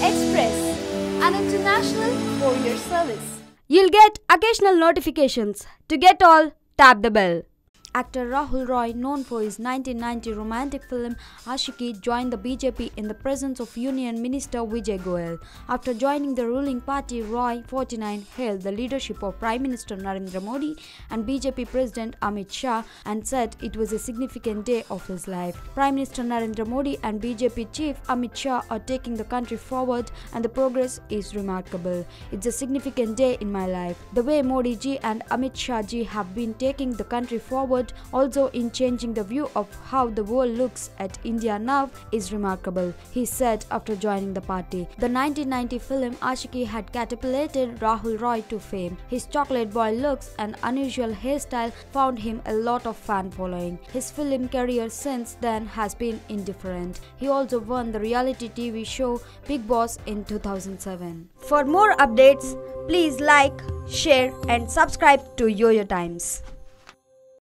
Express, an international courier service. You'll get occasional notifications. To get all, tap the bell. Actor Rahul Roy, known for his 1990 romantic film Aashiqui, joined the BJP in the presence of Union Minister Vijay Goel. After joining the ruling party, Roy, 49, held the leadership of Prime Minister Narendra Modi and BJP President Amit Shah and said it was a significant day of his life. Prime Minister Narendra Modi and BJP Chief Amit Shah are taking the country forward and the progress is remarkable. It's a significant day in my life. The way Modi ji and Amit Shah ji have been taking the country forward also in changing the view of how the world looks at India now is remarkable, he said after joining the party. The 1990 film Aashiqui had catapulted Rahul Roy to fame. His chocolate boy looks and unusual hairstyle found him a lot of fan following. His film career since then has been indifferent. He also won the reality TV show Bigg Boss in 2007. For more updates, please like, share and subscribe to YoYo Times.